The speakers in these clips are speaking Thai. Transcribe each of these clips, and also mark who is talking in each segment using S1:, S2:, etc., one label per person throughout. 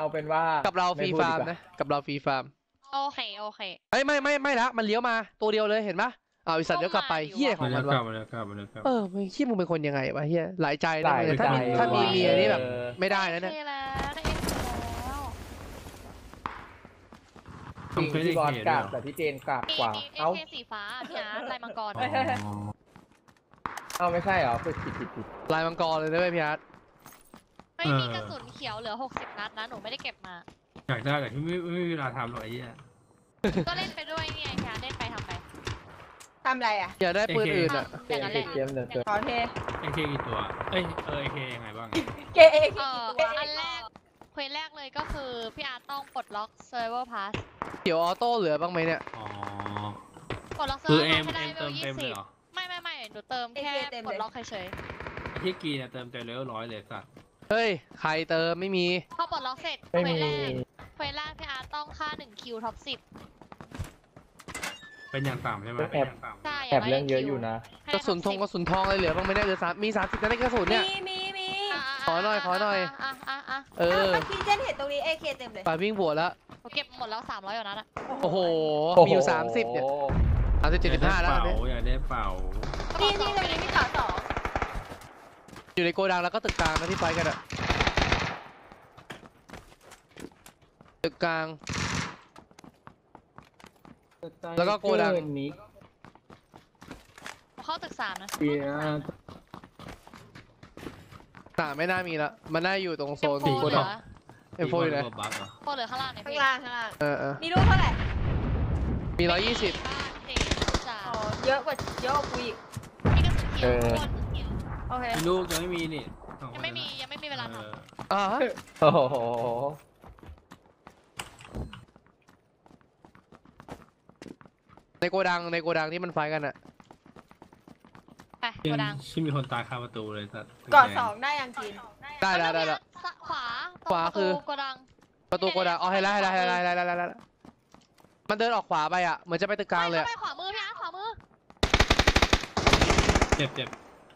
S1: เอาเป็นว่า
S2: กับเราฟรี
S1: ไพูด
S2: ฟาร์ม
S1: ดีกว่
S2: นะ กับเราฟรีฟาร์ม
S3: โอเค โอเค
S2: เฮ้ยไม่ไม่ไม่ละมันเลี้ยวมาตัวเดียวเลยเห็นปะอ้าวไอสัตว์เลี้ยวกลับไป
S3: ต้องมาดิ
S2: เฮี้ยข
S3: วะ
S2: อง
S4: มา
S2: มั
S4: แล้
S2: น
S4: วกลั
S2: วะ
S4: บมาแล้วกลับมาแล้วกลับ
S2: เออมึงคิดมึงเป็นคนยังไงวะเฮียหลายใจ
S1: ห
S2: นะ
S1: ลาย
S2: มึงถ้ามี
S1: ใจ
S2: ถ้ามี
S1: ว่ะ
S2: เมียนี่แบบ
S1: เออ
S2: ไม่ได้นะเนี่ย
S3: โอเคแล้วได้เอ็นแล้ว
S1: จริง
S4: ทำเควส
S1: พี่บอส
S4: เขต
S1: ก
S4: ด้ว
S1: รายบ
S4: เหรอ
S1: แต่พี่เจนกราบ
S3: มี
S1: กว่า
S3: มีเอ
S1: เอ้า
S3: เคสีฟ้าพี่อาร์ตลายมังกร
S4: อ๋อ
S1: เอ้าไม่ใช่เหรอผิดผิดผิดผิด
S2: ลายมังกรเลยนะเว้ยพี่อาร์ต
S3: ไม่มีกระสุนเขียวเหลือ60นัดนะหนูไม่ได้เก็บมา
S4: อยากได้แต่ที่ไม่ไม่มีเวลาทำหรอกไอ้เหี้ย
S3: ก็เล่นไปด้วยนี่ไงพี่อาร์ตเล่นไปทำไป
S5: ทำอะไรอะ
S2: อยากได้ปืนอื่นอะ
S3: ทำอย่างนั้นแหละ
S1: เกมเดินเจอ
S5: ขอเท
S4: ไอเคกี่ตัว เอ้ยเออไอเคยังไงบ้าง
S5: เกเอ
S3: เอออันแรกเควสแรกเลยก็คือพี่อาร์ตต้องปลดล็อก Server Pass
S2: เขียวออโต้เหลือบ้างไหมเนี่ย
S4: อ๋อ
S3: ปลดล็อก
S4: คือ
S3: Server
S4: เอ็
S3: Pass
S4: ม
S3: ให้ได้
S4: เอ็ม
S3: เว
S4: เติ
S3: ล
S4: มเต็มเลยเหรอ
S3: 20ไม่ไม่ไม่หนูเติมแค่ปลดล็อกเฉย
S4: ไอ้ที่กีเนี่ยเติมเต็มเลเวลร้อยเลยสัตว์
S2: เฮ้ย ใครเติมไม่มี
S3: ๆพอปลดล็อกเสร็จ
S1: ไม่
S3: เคว
S1: มี
S3: สแรกเควสแรกพี่อาร์ตต้องค่า1คิวท็อป10
S4: เป็นอย่างต่ำใช่ไหม
S1: แอบ
S4: เป็นอย่างต่ำ
S3: ใช่
S1: แอบเรื่องเยอะอยู่นะ
S2: กระสุนทงกระสุนทองอะไรเหลือบ้างไหมเนี่ยเหลือสามมีสามสิบนัดในกระสุนเนี่ย
S5: มีมีมี
S2: ขอหน่อยขอหน่อย
S3: อะอะอะ
S2: เออ
S5: เมื่อกี้เจนเห็นตรงนี้เอเคเต็มเลย
S2: ป่าวิ่งบวชแล้ว
S3: หนูเก็บหมดแล้ว300กว่านัดอะ
S2: โอ้โห
S1: โอ้โห
S2: มีอยู่สามสิบเนี่ยสามสิบเจ็ดสิบห้าแล้ว
S4: อยาก
S2: ตอน
S4: ได้
S2: นี้
S4: เป๋าอยากได้เป๋า
S5: นี่นี่ตรงนี้มีต่อสอง
S2: อยู่ในโกดังแล้วก็ตึกกลางนะที่ไฟกันอะตึกกลาง แล้วก็โกดัง
S1: นี้
S3: เข้าตึกสามนะ
S1: เบียร์
S2: สามไม่น่ามีละมันน่าอยู่ตรงโซน
S3: เอ็ม
S2: โก
S3: โฟเหลื
S2: ดั
S3: อง
S2: เอ็มโฟอยู่ไหน
S4: ตัวบัคเหรอ
S3: โฟเหลือข้างล่างเนี่ย
S5: ข้าง
S3: พี่
S5: ล่างข้างล่าง
S2: เออเออ
S5: มีรูปเท่าไหร่
S2: มีร้อยยี่สิบ
S3: บ้านเจจ่า
S5: อ๋อเยอะกว่าเยอะกว่ากูอีก
S3: มีกระสุนเขียวข้างบน
S5: โอเค
S4: มีลูกยังไม่มีนี่สอคน
S3: ยังไม่มียังไม่มีเวลาท
S4: เออ
S2: อ่าฮะ
S1: โอ้โห
S2: ในโกดังในโกดังที่มันไฟกันอะำ
S3: ไป
S4: ยั
S3: โก
S4: ง
S3: ดัง
S4: ชิมีคนตายคาประตูเลยสัตว์
S5: เกาะสองได้ยังกิน
S2: ได้แล้วได้แล้ว
S3: สะขวาตรง
S2: ขวาคือ
S3: ประตูโกดัง
S2: ประตูโกดังอ๋อให้แล้วให้แล้วให้แล้วให้แล้วให้แล้วให้แล้วมันเดินออกขวาไปอะเหมือนจะไปตึกกลางเลยอะ
S3: ไปขวามือพี่อาร์ตขวามือ
S4: เจ็บเจ็บ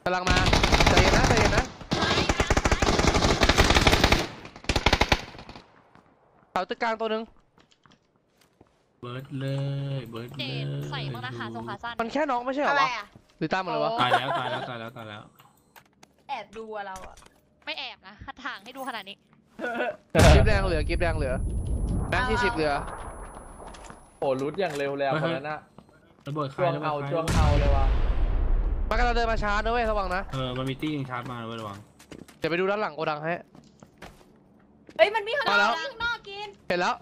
S2: กำลังมาใจเย็นนะใจเย็นนะ
S3: ซ้ายพี่อาร์ตซ้าย
S2: เสาตึกกลางตัวหนึง
S4: เบิร์ดเลย เบิร์ด
S3: เจ
S4: เลย
S3: นใส่บ้างนะขาทรงขาสั้น
S2: มันแค่น้องไม่ใช่เหรอ
S5: อะไร
S2: วะ
S5: อะ
S2: หรือตามหมดเลยวะ
S3: โอ้
S4: ตายแล้วตายแล้วตายแล้วตายแล้ว
S5: แอบดูอะเราอะ
S3: ไม่แอบนะถ่างให้ดูขนาดนี้
S2: กิฟแดงเหลือกิฟแดงเหลือแม็กที่สิบเหลือ
S1: โอ้รุดอย่างเร็วแล้วคนนั้นอะ
S4: ระเบิดใคร
S1: ช่วง
S4: ระเบิ
S1: เอา
S4: ดใคร
S1: ช่วงเอาเลยว่ะ
S2: มันกำลังเดินมาช้านะเว้ยระวังนะ
S4: เออ มันมีตี้ยิงชาร์จมาเลยระวัง
S2: เดี๋ยวไปดูด้านหลังโกดังให้
S5: เฮ้ยมันมีข้างน
S2: มาแล้
S5: อ
S2: ว
S5: กข้างนอกกิน
S2: เห็นแล้ว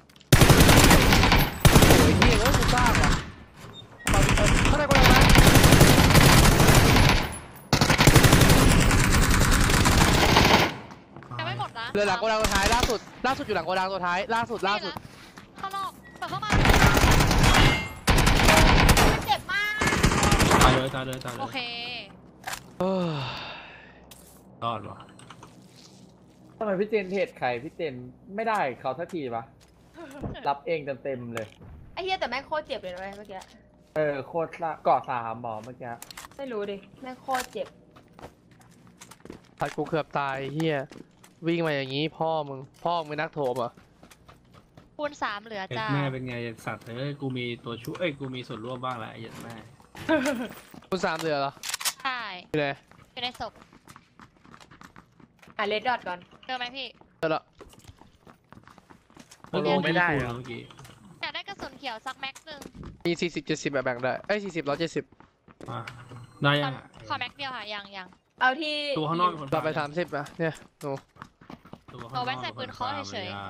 S2: โอ้ยเฮียเอ้ยกูทราบว่ะเข้าในโกดังนะ
S3: ยังไม่หมดนะ
S2: เหลือหลังโกดังตัวท้ายล่าสุด ล่าสุดอยู่หลังโกดังตัวท้าย ล่าสุดล่าสุด
S4: เลยตายเลยตายเล
S3: โอยเค
S2: เอ้ย
S4: รอดวะ
S1: ทำไมพี่เจนเทรดใครพี่เจนไม่ได้เขาสักทีปะรับเองเต็มๆเลย
S5: ไอ้เหี้ยแต่แม่งโคตรเจ็บเลยนะเว้ยเมื่อกี้
S1: เออโคตรละเกาะสามหมอเมื่อกี้
S5: ไม่รู้ดิ แม่งโคตรเจ็บ
S2: พัดกูเกือบตายเฮียวิ่งมาอย่างนี้พ่อมึง พ่อมึงเป็นนักโถมเหรอ
S3: คูณสามเหลือ
S4: เอ็ด
S3: จ้า
S4: แม่เป็นไงสัตว์เอ้ยกูมีตัวช่วยเอ้ยกูมีส่วนร่วมบ้างแหละไอ้เอ็ดแม่
S2: คุณสามเหลือเหรอ
S3: ใช่
S2: อยู่ไหน
S3: อยู่ในศพ
S5: อะเลดดอทก่อน
S3: เจอไหมพี่
S2: เจอละ
S4: เฮ้ย
S1: โอ้ไม่ได้
S4: กู
S1: เหรอ
S4: เมื่อกี้
S3: อยากได้กระสุนเขียวสักแม็กหนึ่ง
S2: มีสี่สิบเจ็ดสิบแบบแบ่งได้เอ้ยสี่สิบร้อยเจ็ดสิบ
S4: มาได้
S3: ข
S4: ยั
S3: องขอแม็กเดียวค่ะยังยัง
S5: เอาที่
S4: ตัวข้างนอกมีคน
S2: กลับไปสามสิบนะเนี่ยโอ้
S4: ตัวข้างน
S3: เอา
S4: อก
S3: ไว้ใส่ปืนเคาะเฉยๆ
S4: อ่า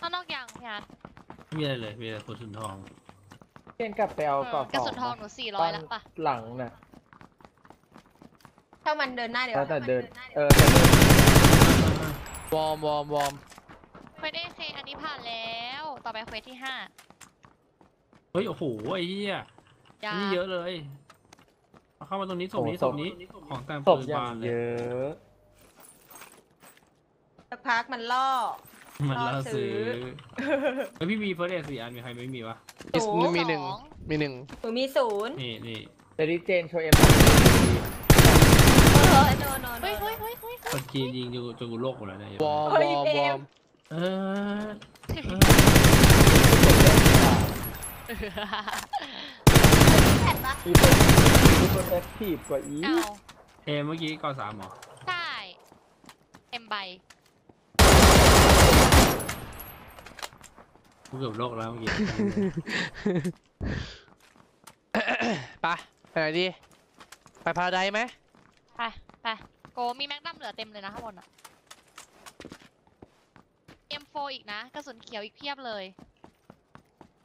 S3: ข้างนอกยังพี่อาร์ต
S4: ไม่มีอะไรเลยมีแต่ตัวสุนทอง
S1: เจนกลับไปเอาเกาะ
S3: กระ
S1: ส
S3: สุ
S1: อนง
S3: ทองหนูสี่ร้อยแล้วปะ
S1: หลังน่ะ
S5: ถ้ามันเดินหน้าเดี๋ยว
S1: แล้วแต่เดิน เออแต่เดิน
S2: วอร์มวอร์มวอร์ม
S3: เควสเอเคอันนี้ผ่านแล้ว ต่อไปเควสที่ห้า
S4: เฮ้ย โอ้โห ไอ้เหี้ย
S3: ยา
S4: นี่เยอะเลยเอาเข้ามาตรงนี้ศพนี้ศพนี้ของแต่ง
S1: ศ
S4: ปื
S1: พ
S4: น
S1: อย่า
S4: บางนเล
S1: เย
S4: ย
S1: อะ
S5: สักพักมันล่อ
S4: มันล่า
S5: ล่อซื้
S4: ซื้อ
S5: อ
S4: เฮ้ยพี่มีเฟิร์สเอสี่อันมีใครไม่มีวะ
S2: มี
S5: โอ้
S2: มีหนึ่ง
S3: สอง
S2: มีหนึ่ง
S5: หนูมีศูนย์
S4: นี่นี่
S1: แต่ดิเจนโชว์เอ็ม
S5: เออโนโนโน
S3: เฮ้ยเฮ้ยเฮ้ยเฮ้ย
S4: คนจีนยิงจนกูจนกูโลกหมดแล้วเนี่ยว
S2: อร์ม
S5: เฮ้
S2: วยอร์ม
S5: เก
S2: วอ
S5: ม
S2: ร์ม
S4: เออเออ
S5: แผ่นปะ
S1: มีคนมีคนแอคทีฟกว่าอี
S3: เอา
S4: เอเมื่อกี้กอสามเหรอ
S3: ใช่เอ็มใบ
S4: กูเกือบโลกแล้วเมื่อกี้
S2: ไปไปไหนดี ไปพาราไดซ์ไหม
S3: ไปไปโกมีแม็กนัมเหลือเต็มเลยนะข้างบนอะ M4 อีกนะกระสุนเขียวอีกเพียบเลย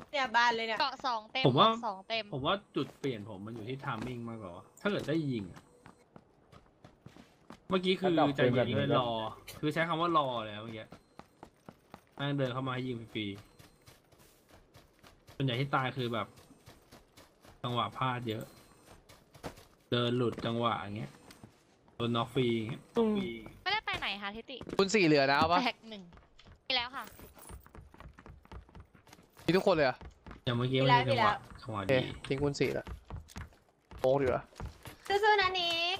S5: เนี่ยบ้านเลยเนี่ย
S3: เกาะสองเต็ม
S4: ผมว่า
S3: เกะสองเต็ม
S4: ผมว่าจุดเปลี่ยนผมมันอยู่ที่ทามมิ่งมากกว่าถ้าเกิดได้ยิงอะเมื่อกี้คือใจเย็นเลยรอ คือใช้คำว่ารอเลยอะเมื่อกี้แม่งเดินเข้ามาให้ยิงฟรีๆ ส่วนใหญ่ที่ตายคือแบบ จังหวะพลาดเยอะ เดินหลุดจังหวะอย่างเงี้ยโดนน็อกฟรีอย่างเงี้ยฟรี
S3: ไม่ได้ไปไหนคะทิติ
S2: คุณสี่เหลือนะเอาปะ
S3: แตกหนึ่งมีแล้วค่ะ
S2: มีทุกคนเลยเหรอะ
S4: อย่างเมื่อกี้มันเป็นจังหวะจังหวะ
S2: โอเค
S4: ดี
S2: ทิ้งคุณสี่ละโป๊กดีกว่า
S5: สู้ๆนะนิก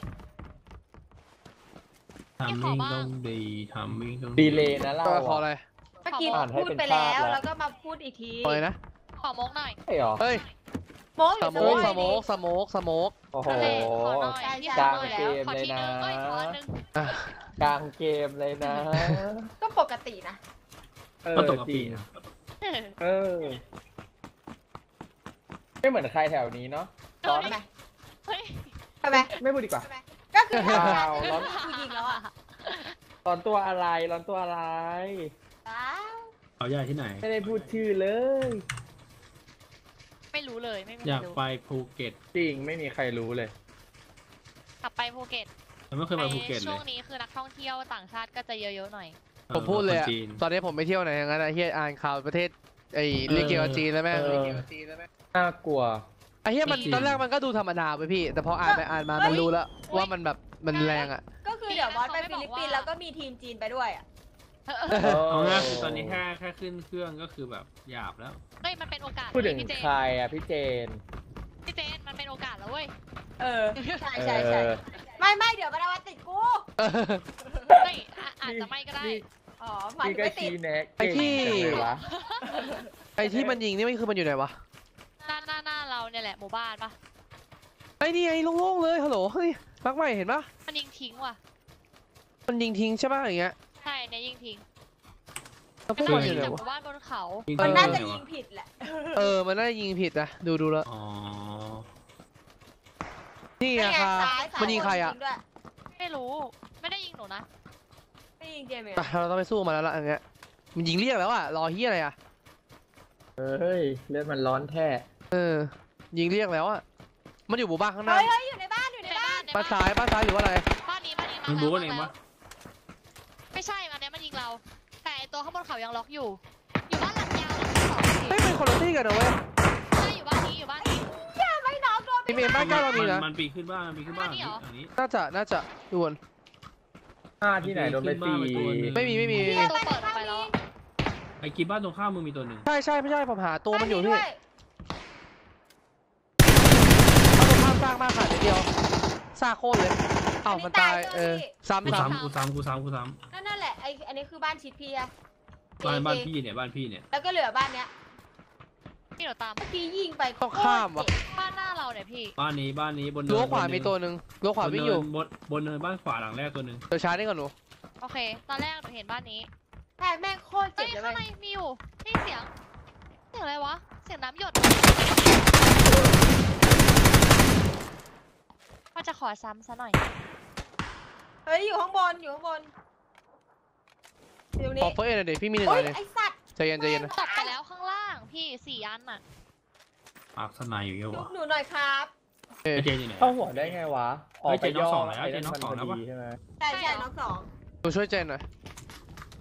S4: ทามมิ่งต้องดีทามมิ่งต้อง
S1: ดีเลยนะเรา
S2: ก็ขอ
S1: อะ
S2: อะไร
S5: เมื่อกี้
S1: อ่านให้
S5: พูด
S1: เป็น
S5: ไปแล้
S1: ภาพ
S5: ว
S1: แล้ว
S5: แล้วก็มาพูดอีกที
S2: ขออะไรนะ
S3: ขอมกหน่อย
S1: ใช่เหรอ
S2: เฮ้ย
S5: โม้อ
S2: ส
S5: ยู่
S2: โม
S5: ส
S2: ก
S5: โม้
S2: สโมกสโมกสโมก
S1: โอ้โห
S3: นั่นแหละขอหน่อย
S5: ใช่
S3: พี่
S5: ใช่
S3: ขอหน่อย
S1: กลางเกม
S3: ขอทีนึง
S1: เลยนะ
S3: เอ้ยขออันนึง
S2: อะ
S1: กลางเกมเลยนะ
S5: ก็ปกตินะ
S1: เออ
S4: ก็ตกกับ
S1: จริ
S4: ปี
S1: ง
S4: นะ
S1: เออ ไม่เหมือนใครแถวนี้เนาะตอน
S5: ทำไม
S3: เฮ้ย
S5: ทำไม
S1: ไม่พูดดีกว่า
S5: ทำไมก็คือทำงาน
S1: เอาร้อน
S5: กูยิงแล้วอะ
S1: ตอนตัวอะไร ร้อนตัวอะไร
S5: ว้าว
S4: เขาใหญ่ที่ไหน
S1: ไม่ได้พูดชื่อเลย
S3: ไม่รู้เลยไม่มี
S4: อ
S3: ใคร
S4: ยาก
S3: รู้
S4: ไปภูเก็ต
S1: จริงไม่มีใครรู้เลย
S3: กลับไปภูเก็ต
S4: แต่ไม่เคยไปภูเก็ตเล
S3: ช่วยงนี้คือนักท่องเที่ยวต่างชาติก็จะเยอะๆหน่อย
S2: ผมพูดเลย
S4: ค
S2: อะ
S4: นจีน
S2: ตอนนี้ผมไม่เที่ยวไหนอย่างนั้นอะเฮียอ่านข่าวประเทศไอ้เรื่องเกี่ยวกับจีนแล้วแม่ง
S1: เออ
S2: เรื่องเกี่ยวกับจีนแล้วแม่ง
S1: น่ากลัว
S2: ไอ้เฮียมันตอนแรกมันก็ดูธรรมดาไปพี่ แต่พออ่านไปอ่านมามันรู้แล้วว่ามันแบบมันแรงอะ
S5: ก็คือเดี๋ยวบอสไปฟิลิปปินส์แล้วก็มีทีมจีนไปด้วยอะ
S4: เอาง่ายคือตอนนี้แค่แค่ขึ้นเครื่องก็คือแบบหยาบแล้ว
S3: เฮ้ยมันเป็นโอกาส
S1: พูดถึง
S3: พี่เจน
S1: ใครอะพี่เจน
S3: พี่เจนมันเป็นโอกาสแล้วเว้ย
S5: เออ ใช่
S1: เอ
S5: ใช่ใช่
S1: อ
S5: ไม่ไม่เดี๋ยวมันเอามาติดกู
S3: เฮ้ยอะอาจจะไม่ก็ได้
S1: นี่
S5: อ๋อหมาย
S1: นี่
S5: ถึง
S1: ก็
S5: ไม่ติด
S1: ชี้แนะ
S2: ไอ้ที่
S1: เก่งจังเลยวะ
S2: ไอ้ที่มันยิงนี่มันคือมันอยู่ไหนวะ
S3: หน้าหน้าหน้าเราเนี่ยแหละหมู่บ้านปะ
S2: ไอ้นี่ไอ้โล่งๆเลยฮัลโหลเฮ้ยมักใหม่เห็นปะ
S3: มันยิงทิ้งว่ะ
S2: มันยิงทิ้งใช่ปะอย่างเงี้ย
S3: ใช่ เนี่ยยิงทิ้ง
S2: แล้วพวก
S3: มั
S2: มัน
S3: น
S2: อ
S3: ยิ
S2: ยู่
S3: ง
S2: ไหน
S3: จากห
S2: วะ
S3: มู่บ้านบนเขา
S4: จริง
S5: มัน
S4: ๆ
S5: น่า
S4: เล
S5: จะ
S4: ยว
S5: ยิงผิดแหละ
S2: เออมันน่าจะยิงผิดนะดูดูแล้ว
S4: อ๋อ
S2: นี่
S5: นี่
S2: อะ
S5: ไง
S2: ค่ะ
S5: ซ้ายซ้าย
S2: มันยิงใครอะ
S5: จงด้วย
S3: ไม่รู้ ไม่ได้ยิงหนูนะ
S5: ไม่ยิงเจมส์
S2: ไปเราต้องไปสู้มาแล้วล่ะอันเนี้ยมันยิงเรียกแล้วอะรอเฮียอะไรอะ
S1: เฮ้ยเลือดมันร้อนแท้
S2: เออ ยิงเรียกแล้วอะมันอยู่หมู่บ้านข้างหน้า
S5: เฮ้ยเฮ้ยอยู่ในบ้านอยู่ใน
S3: ใน
S5: บ้า
S3: บ้านนใน
S2: บ้าน
S3: บ้าน
S2: ซ้ายบ้านซ้ายหรือว่าอะไร
S3: บ้านนี้บ้านนี้มา
S4: มึง
S3: แล้ว
S4: รู้กัน
S3: มา
S4: เอง
S3: แล้
S4: ปะ
S3: วไม่ใช่อันเนี้ยมันยิ งเรา แต่ไอ้ตัวข้างบนเขายังล็อกอยู่ อยู่บ้านหลังยาวหลังที่สอง
S2: เฮ้ยเป็นคนละที่กันนะเว้ย
S3: ใช่อยู่บ้านนี้อยู่บ้านนี้
S5: ไม่น้องโดนไป
S2: ทีมเอ็มบ้านใกล้เรามีนะ
S4: มันปีนขึ้นบ้านมันปีนขึ้นบ้าน
S3: บ้านนี้เหรอ
S4: อันนี้
S2: น่าจะน่าจะด่วน
S1: ห้าที่ไหนโดนไปสี่
S2: ไม่มีไม่มีไม่มี
S3: ตัวเปิดออกไปแล้ว
S4: ไอ้กีบ้านตรงข้ามมึงมีตัวหนึ่ง
S2: ใช่ใช่ไม่ใช่ผมหาตัวมันอยู่พี่
S5: ด้ว
S2: เอาตัวข้ามสร้างมากค่ะนิดเดียวซากโคตรเลยเอ้ามันตายเออ
S4: กู
S2: ซ้ำซ้
S4: ซ้ำกูซ้ำกูซ้ำกูซ้
S5: นั่นนั่นแหละไออันนี้คือบ้านชิดพี่อะำ
S4: บ้านบ้านพี่เนี่ยบ้านพี่เนี่ย
S5: แล้วก็เหลือบ้านเนี้ย
S3: พี่หนูตาม
S5: เมื่อกี้ยิงไปำ
S2: ต้องข้ามวะ
S5: โคตรเจ็บ
S3: บ้านหน้าเราเนี่ยพี่
S4: บ้านนี้บ้านนี้บนเนิน
S2: รั้วขวา
S4: บนเนิน
S2: มีตัวหนึ่งรั้วขวาวิ่งอยู่
S4: บนเนินบนบนเนินบ้านขวาหลังแรกตัวหนึ่ง
S2: เดี๋ยวชาร์จนี่ก่อนหนู
S3: โอเค ตอนแรกหนูเห็นบ้านนี้
S5: แต่แม่งโคตร
S3: เฮ้
S5: เจ็
S3: ย
S5: บเลย
S3: ข้าง
S5: เว้ย
S3: ในมีอยู่นี่เสียงเสียงอะไรวะเสียงน้ำหยดว่าจะขอซ้ำซะหน่อย
S5: เฮ้ยอยู่ข้างบนอยู่ข้างบน อยู่ตรง
S2: ขอ
S5: นี้
S2: เฟิร์สเอ็นหน่อยดิพี่มีหนึ่ง
S5: โอ้
S2: อั
S5: ย
S2: นเลย
S5: ไอสัตว์
S2: ใจเย็นใจเย็นนะ
S3: ตกไปแล้วข้างล่างพี่สี่อันน่ะ
S4: ปากสนายอยู่เยอะ
S5: ลุ
S4: วะ
S5: กหนูหน่อยครับ
S2: เออ
S4: ไอ้เจนอยู่ไหน
S1: เข้าหัวได้ไงวะ
S4: เฮ้ยเจนน้องสองแล้ว
S1: ไอ้
S4: เจนน้องสองแล้ว
S1: มั
S4: ปะ
S1: พดีใช่ไหม
S5: ใช่ใช่น้องสอง
S2: หนูช่วยเจนหน่อย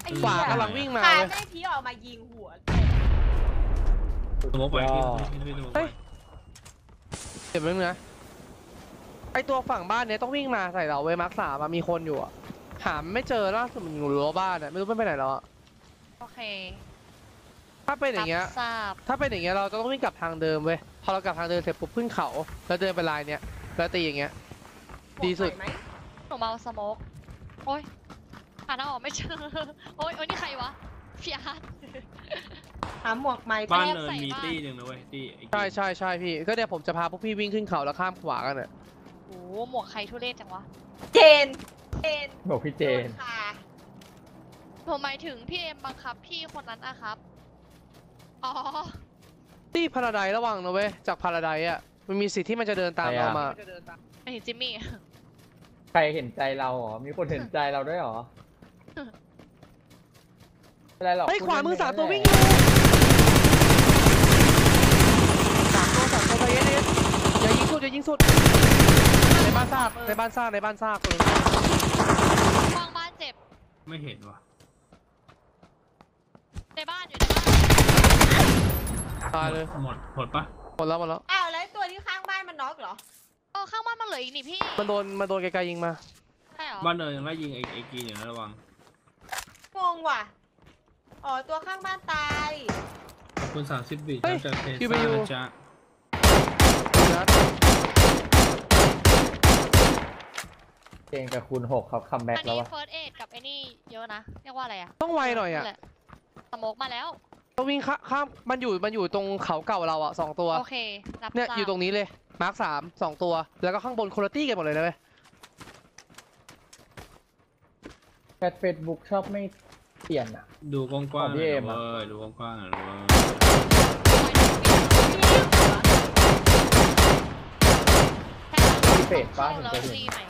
S5: ไอ้
S2: ขวา
S5: เหี้ย
S2: กำลังวิ่งมา
S5: ขา
S2: เลย
S5: แม่งพีออกมายิงหัว
S4: สมมติไป
S1: สุด
S4: พี่
S1: ยอด
S4: พี่พี่สมมติ
S2: เฮ้
S4: ไป
S2: ยเดี๋ยวนึงนะไอตัวฝั่งบ้านเนี้ยต้องวิ่งมาใส่เราเว้ยมาร์คสามอะมีคนอยู่อะ หาไม่เจอล่าสุดมันอยู่รั้วบ้านอะไม่รู้มันไปไหนแล้วอะ
S3: โอเค
S2: ถ้าเป็นอย่างเงี้ย
S3: รับทราบ
S2: ถ้าเป็นอย่างเงี้ยเราจะต้องวิ่งกลับทางเดิมเว้ย พอเรากลับทางเดิมเสร็จปุ๊บขึ้นเขา แล้วเดินไปลายเนี้ย แล้วตีอย่างเงี้ย ดีสุด
S5: ไหม
S3: หนูเมาสโมกโอ้ยหาทางออกไม่เจอ โอ้ยโอ้ยนี่ใครวะพี่อาร์ต
S5: หาหมวกไหม
S4: บ้าน
S5: แป๊บ
S4: เนิน
S3: ใส่
S4: มี
S3: บ้าน
S4: ตี้หนึ่งนะเว้ยตี้ไอ้
S2: ใช่ใช่ใช่พี่ ก็เดี๋ยวผมจะพาพวกพี่วิ่งขึ้นเขาแล้วข้ามขวากันอะ
S3: โอ้โหหมวกใครทุเรศจังวะ
S5: เจน เจน
S1: บอกพี่เจน
S5: โดค่ะ
S3: ผมหมายถึงพี่เอ็มบังคับพี่คนนั้นอะครับ อ๋อ
S2: ที่พาราไดระวังนะเว้ย จากพาราไดอะ มันมีสิทธิ์ที่มันจะเดินตาม
S1: ใคร
S2: เรา
S1: อะ
S2: มา
S3: ไอ้จิมมี่
S1: ใครเห็นใจเราเหรอ มีคนเห็นใจเราด้วยเหรอไม่เป็นไรหรอก
S2: เฮ้ย
S1: พูด
S2: ขวามือ
S1: เล่นๆ
S2: สามตัว
S1: แหละ
S2: วิ่งอยู่สามตัวสามตัวใจเย็นๆอย่ายิงสุดอย่ายิงสุดใน บ้านซากในบ้านซากในบ้านซากตัวนึง
S3: ฟองบ้านเจ็บ
S4: ไม่เห็นว่ะ
S3: ในบ้านอยู่ในบ้าน
S2: ตายเลย
S4: หมดหมดปะ
S2: หมดแล้วหมดแล้ว
S5: อ้าวแล้วตัวที่ข้างบ้านมันน็อกเหรอ
S3: เออข้างบ้านมันเหลืออีกนี่พี่
S2: มันโดนมันโดนไกลๆยิงมา
S3: ใช่เหรอ
S4: บ้านเนินยังไล่ยิงไอ้ไอ้กรีนอยู่นะระวัง
S5: งงว่ะ อ๋อตัวข้างบ้านตาย
S4: ขอบคุณสามสิบบิต
S2: เฮ้ย
S4: จากเท
S2: คิว
S4: ซ่า
S2: ไปอยู่
S4: นะจ๊ะ
S2: นะ
S1: เจนกับคุณหกเขาคัมแบ็ก
S3: อัน
S1: แล้ว
S3: นี้
S1: วะ
S3: เฟิร์สเอ็ดกับไอ้นี่เยอะนะ เรียกว่าอะไรอะ
S2: ต้องไวหน่อยอะ
S3: นั่นแหละสโมกมาแล้ว
S2: ต้องวิ่งข้าข้ามมันอยู่มันอยู่ตรงเขาเก่าเราอะสองตัว
S3: โอเค รับ
S2: เนี่ย
S3: ทราบ
S2: อยู่ตรงนี้เลยมาร์คสามสองตัว แล้วก็ข้างบนคุณตี้กันหมดเลยนะเว้ย
S1: แพทเฟซบุ๊กชอบไม่เปลี่ยนอะ
S4: ดูกว้างๆห
S1: ของพี่
S4: น่อย
S1: เอม
S4: นะ
S1: อะ
S4: เว้ยดูกว้างๆหน่อยนะเว้ย
S1: พี่เฟสป้า
S3: เข้า
S1: ถึง
S3: แล้ว
S1: จะเห็น
S3: รีใหม่
S5: ไอ้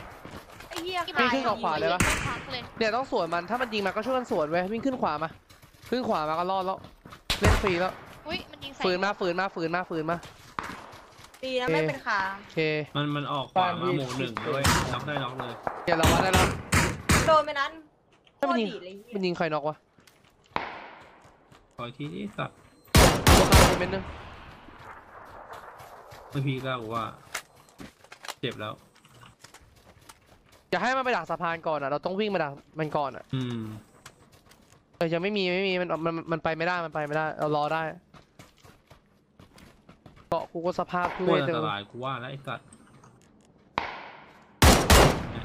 S5: เหี้ย
S3: ที่
S2: วิ่งขึ้นเขาขวาเลยปะ
S3: ไม่พักเลย
S2: เนี่ยต้องสวนมันถ้ามันยิงมาก็ช่วยกันสวนเว้ยวิ่งขึ้นขวามา ขึ้นขวามาก็รอดแล้วเล่นฟรีแล้ว
S3: อุ้ยมันยิงใส่
S2: ฝืนมาฝืนมาฝืนมาฝืนมา
S5: ดีนะไม่เป็นขา
S2: โอเค
S4: มันมันออกขวามาหมู่หนึ่งด้วยน็อกได้น็อกเลย
S2: เดี๋ยวเราวัดได้แล้ว
S5: โดนไปนั้นโค
S2: แล้ว
S5: ต
S2: มัน
S5: ร
S2: ยิง
S5: ดีดเลยเหี้ย
S2: มันยิงใครน็อกวะ
S4: ขออีกทีนี้สัตว์
S2: ตัวข้างเป็นเม็ดนึง
S4: ไม่พีก็ว่า เจ็บแล้ว
S2: อย่าให้มันไปดักสะพานก่อนอะ เราต้องวิ่งมาดักมันก่อนอะ
S4: อืม
S2: เออยังไม่มีไม่มีมันมันมันไปไม่ได้มันไปไม่ได้เรารอได้เกาะกูก็สภาพทุ
S4: โค
S2: เร
S4: ตร
S2: ศ
S4: อัน
S2: จัง
S4: ตรายกูว่าแล้วไอ้สัตว์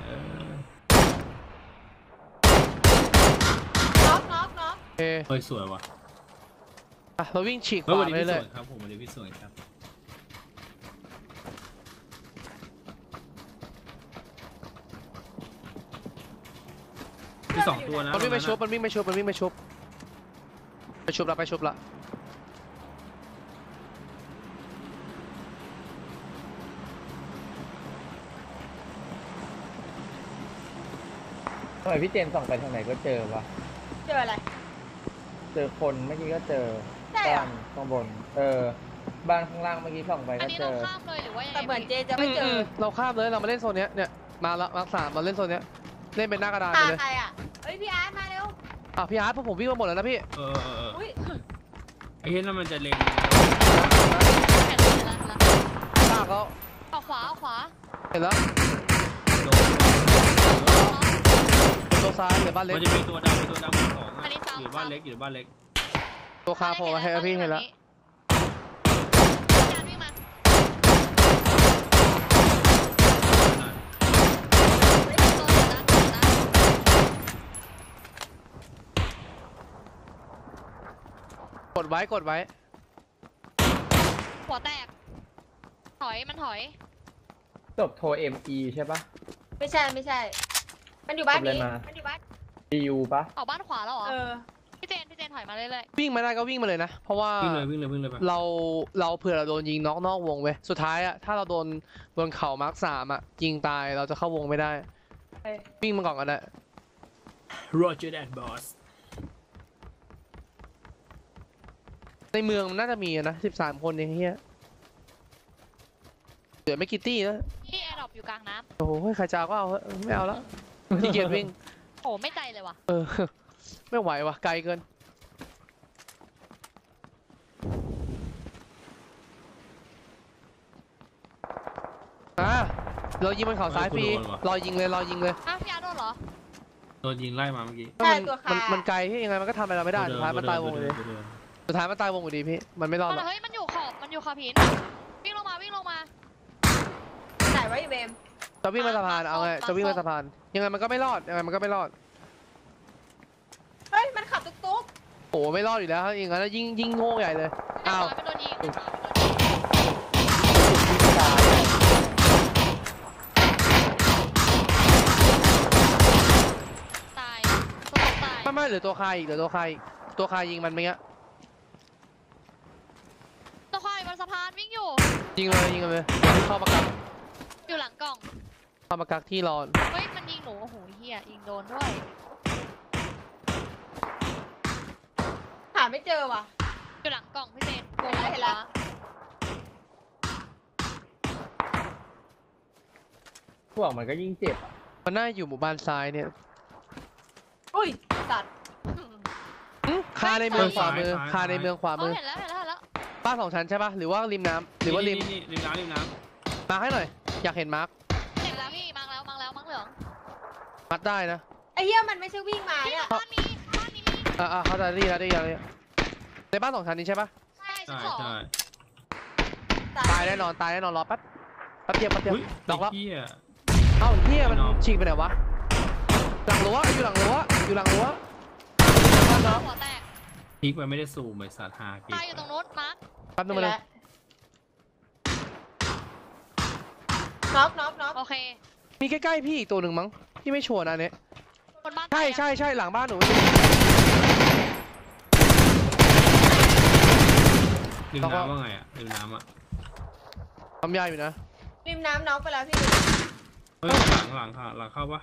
S4: เออ
S5: น็อกน็อกน็อก
S2: โอเค
S4: เฮ้ยสวยว่ะ
S2: อะเราวิ่งฉีกข
S4: เฮ้ยวาวันนี้
S2: ไป
S4: พี่ส
S2: เล
S4: วยยครับผมวันนี้พี่สวยครับ สองตัวนะ
S2: มันวิ่งไป
S4: ตร
S2: ชุบ
S4: นั้น
S2: มันวิ่งไปชุบมันวิ่งไปชุบไปชุบละไปชุบละ
S1: ทำไมพี่เจนส่องไปทางไหนก็เจอวะ
S5: เจออะไร
S1: เจอคนเมื่อกี้ก็เจอ
S5: ใช่เหรอ
S1: บ้านข้างบน เออ บ้านข้างล่างเมื่อกี้ส่องไป
S3: อัน
S1: ก็
S3: นี้
S1: เจ
S3: เรา
S1: อ
S3: ข้ามเลยหรือว่ายังไง
S5: แต่เหมือนเจ
S3: พี่
S5: จะไม่เจออ
S2: เราข้ามเลยเรามาเล่นโซนเนี้ยเนี่ยมาละมาร์คสามมาเล่นโซนเนี้ยเล่นเป็นหน้ากระดานไป
S5: ตา
S2: เลย
S5: ใครอะ อะ
S2: พี่อาร์ตพวกผมวิ่งมาหมดแล้วนะพี่
S4: เออเออเออ
S5: อุ้ย
S4: ไอ้เหี้ยนั่นมันจะเล็ง
S3: เห็นแล้วเห็นแล้วเห็นแล้ว
S2: ลากแล้ว
S3: เอาขวาเอาขวา
S2: เห็นแล้ว
S4: โดน
S2: ตัวซ้ายเหลือบ้านเล็ก
S4: มันจะมีตัวดำมีตัวดำมีสอง
S3: อันนี้
S4: อะ
S3: ซ้ำ
S4: อยู่บ้านเล็กอยู่บ้านเล็ก
S2: ตัวคาโผล่มาให้พี่เห็นแล้ว
S3: จานวิ่งมา
S4: น่ะ
S3: เฮ้ยโดนอยู่นะโดนอยู่นะ
S2: กดไว้กดไว้
S3: หัวแตก ถอยมันถอย
S1: จบโทร ME ใช่ปะ
S5: ไม่ใช่ไม่ใช่ มันอยู่บ้านนี้
S1: จบเลยมา
S5: มันอยู่บ้าน
S1: DU ปะ
S3: ออกบ้านขวาแล้วเหรอ
S5: เออ
S3: พี่เจนพี่เจนถอยมาเรื่อย
S2: วิ่งมาได้ก็วิ่งมาเลยนะ เพราะว่า
S4: วิ่งเลยวิ่งเลยวิ่งเลยไป
S2: เราเราเผื่อเราโดนยิงนอกนอกวงเว้ยสุดท้ายอะถ้าเราโดนบนเขา mark สามอะยิงตายเราจะเข้าวงไม่ได้
S5: เอ้ย
S2: วิ่งมาก่อนก็ได้
S4: roger that boss
S2: ในเมืองมันน่าจะมีอะนะสิบสามคนเองเฮียเหลือไม่กี่ตี้แล้ว
S3: ๆพี่ airdrop อยู่กลางน้
S2: โอ้โหใครจะเอาก็เอาเถอะไม่เอาแล้วขี้เกียจวิ่งำ
S3: โอ้ไม่ใจเลยว่ะ
S2: เออ ไม่ไหวว่ะไกลเกิน อะเรายิงบนเขาซ้ายฟรีรอยิงเลยรอยิงเลย
S3: อ้าวพี่อาร์ตโดนเหรอ
S4: โดนยิงไล่มาเมื่อกี้
S5: ใช่
S2: มัน
S5: ตัว
S2: มัน
S5: ขา
S2: มันไกลที่ยังไงมันก็ทำอะไรเราไม่ได้สุดท้ายมันตายวงอยู่ดี
S4: ตัวเดิม
S2: สุดท้ายมันตายวงอยู่ดีพี่ มันไม่รอดหรอก
S3: เฮ้ยมันอยู่ขอบมันอยู่ขอบหินวิ่งลงมาวิ่งลงมา
S5: ไหนวะอยู่เบม
S2: จะวิ่งมาสะพาน
S3: มา
S2: เอาไง
S3: มา
S2: จะวิ่งมา
S3: มา
S2: สะพาน ยังไงมันก็ไม่รอด ยังไงมันก็ไม่รอด
S5: เฮ้ยมันขับตุ๊กตุ๊ก
S2: โอ้โอ้ไม่รอดอยู่แล้วอย่างนั้นยิ่งยิ่งโง่ใหญ่เลย
S3: อ้า
S2: อ้าวว
S3: ไม่โดนยิงตายตัวตาย
S2: ไม่ไม่เหลือตัวใครอีกเหลือตัวใครอีกตัวใครยิงมันไหมเงี้ย
S3: ตัวควายบน สะพานวิ่งอยู่
S2: ยิงเลยยิงเลยเข้ามากัก
S3: อยู่หลังกล่อง
S2: เข้ามากักที่รอน
S3: เฮ้ยมันยิงหนูโอ้โหเฮียยิงโดนด้วย
S5: หาไม่เจอว่ะ
S3: อยู่หลังกล่องพี่เจน
S5: เห็นแล้วเห็นแล้ว
S1: พวกมันก็ยิ่งเจ็บอะ
S2: มันน่าอยู่หมู่บ้านซ้ายเนี่ย
S5: อุ้ยสัตว์
S2: หึคาในเมืองขวามือ
S4: ซ้ายซ้าย
S2: คาในเมืองขวา
S3: อ๋อ
S2: มือ
S3: เห็นแล้วเห็นแล้วเห็นแล้ว
S2: บ้านสองชั้นใช่ปะหรือว่าริมน้ำหรือว่าริม
S4: นี่นี่ริมน้ำริมน้
S2: มาร์คให้หน่อย อยากเห็นมาร์ค
S3: เห็นแล้วพี่มังแล้วมังแล้วมังเหลือง
S2: มัดได้นะ
S5: ไอ้เหี้ยมันไม่ใช่วิ่งมา
S3: พี่
S5: เนี่ย
S3: บ้านนี้บ้านนี้มี
S2: อ่าอ่าเขาจะรีแล้วได้ยังในบ้านสองชั้นนี้ใช่ปะ
S3: ใช่ำชั้
S4: ใช่
S3: นสอง
S4: ใช่
S2: ตายแน่นอนตายแน่นอนรอแป๊บแป๊บเดียวแป๊บเดียว
S4: อุ้ย
S2: ล็อกแล้ว
S4: ไอ้เหี้ย
S2: เอ้าเฮียมัน
S4: แน่นอน
S2: ฉีกไปไหนวะหลังรั้วอยู่หลังรั้วอยู่หลังรั้วบ้านน้อง
S3: หัวแตก
S4: พีกไปไม่ได้ซูมไอ้สัตว์หาเก
S3: ตายอยู่ตรงนู้นมาร์ค
S2: แป๊บนึง
S5: เห็
S2: มานเลย
S5: แล้วน็อกน็อกน็อก
S3: โอเค
S2: มีใกล้ๆพี่อีกตัวหนึ่งมั้งพี่ไม่ชัวร์นะอันเนี้ย
S3: คนบ้าน
S2: ใช่
S3: ตายอะ
S2: ใช่ใช่หลังบ้านหนู
S4: ริม
S2: แล้วก็
S4: น้ำว่าไงอะริมน้ำอะ
S2: ทำยาอยู่นะ
S5: ริมน้ำน็อกไปแล้วพี่
S4: เฮ้ยหลังหลังค่ะหลังเข้าปะ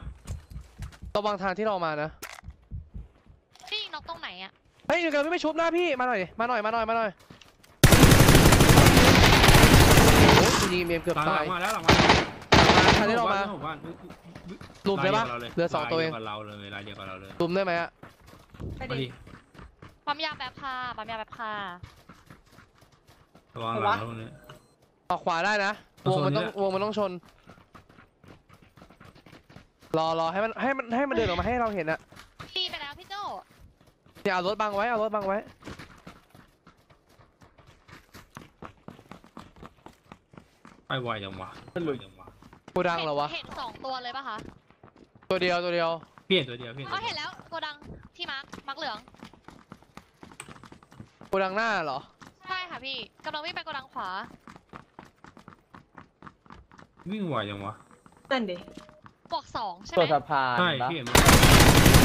S2: ระวังทางที่เรามานะ
S3: พี่ยิงน็อกตรงไหนอะ
S2: เฮ้ยเดี๋ยวกันไม่ชุบหน้าพี่มาหน่อยดิมาหน่อยมาหน่อยมาหน่อยโอ้ยจริงๆ เมียเกือบ
S4: หลังห
S2: ตา
S4: ลั
S2: ย
S4: งมาแล้วหลังมา
S2: ทางที่เรามา
S4: หบ้นหบ้น
S2: ลุมได้ปะ
S4: รายดียว
S2: เหลือสองตัวเอง
S4: รายดียวกับเราเลยรายเดียวกับเราเลย
S2: ลุมได้ไหมอะ
S5: ไป
S4: มา
S5: ดิ
S4: ดิ
S3: ปั๊มยาแป๊บค่ะปั๊มยาแป๊บค่ะ
S4: ระวังหลังตรงนี้
S2: ออกขวาได้นะวงมันต้อง
S4: เอาโซนนี้แหละ
S2: วงมันต้องชน รอรอให้มันให้มันให้มันเดินออกมาให้เราเห็นอะ
S3: ตีไปแล้วพี่โจ
S2: เนี่ยเอารถบังไว้เอารถบังไว้
S4: ไปไวจังวะ
S1: มันหลุด
S4: ไวจังวะ
S2: โกดังเหรอวะ
S3: เห็นสองตัวเลยปะคะ
S2: ตัวเดียวตัวเดียว
S4: เปลี่ยนตัวเดียวเปลี่ยน
S3: อ๋
S4: ตั
S3: อ
S4: วเดี
S3: เห็
S4: ย
S3: น
S4: ว
S3: แล้วโกดังที่มาร์คมาร์คเหลือง
S2: โกดังหน้าเหรอ
S3: ใช่ค่ะพี่กำลังวิ่งไปโกดังขวา
S4: วิ่งไวจังวะ
S5: นั่นดิ
S3: บวกสองใช่
S1: ตัว
S3: ไหม
S1: สะพาน
S4: ใช่
S1: ปะ
S4: พี่เห็นไหม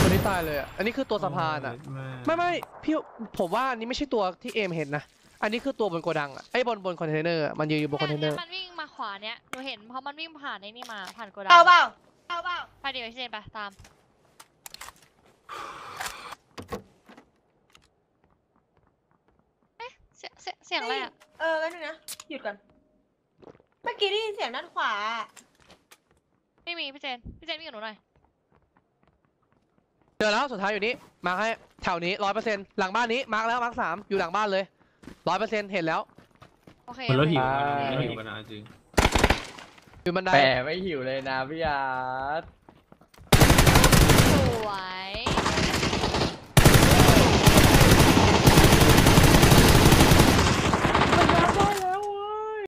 S2: ตัวนี้ตายเลยอะอันนี้คือตัวสะพานอะ
S4: โย
S2: ไม่ไม่พี่ผมว่าอันนี้ไม่ใช่ตัวที่เอมเห็นนะ อันนี้คือตัวบนโกดังอะไอ้บนบนคอนเทนเนอร์อะมันยืนอยู่บนคอนเทนเนอร์
S3: มันวิ่งมาขวาเนี้ยหนูเห็นเพราะมันวิ่งผ่านไอ้นี่มาผ่านโกดัง
S5: เอาเปล่าเอาเปล่า
S3: ไปเดี๋ยวพี่เจนไปตามเอ๊ะเสียงเสียงเสียงอะไรอะ
S5: เออแป๊บนึงนะ หยุดก่อน เมื่อกี้ได้ยินเสียงด้านขวา
S3: ไม่มีพี่เจนพี่เจนวิ่งกับหนูหน่อย
S2: เจอแล้วสุดท้ายอยู่นี้มาร์คให้แถวนี้ร้อยเปอร์เซ็นต์หลังบ้านนี้มาร์คแล้วมาร์คสามอยู่หลังบ้านเลย ร้อยเปอร์เซ็นต์เห็นแล้ว
S3: โอเค
S4: มัน
S3: แล้ว
S4: หิวมันหิวมันนะจริง
S2: อยู่บันได
S1: แต่ไม่หิวเลยนะพี่อาร์ตสวย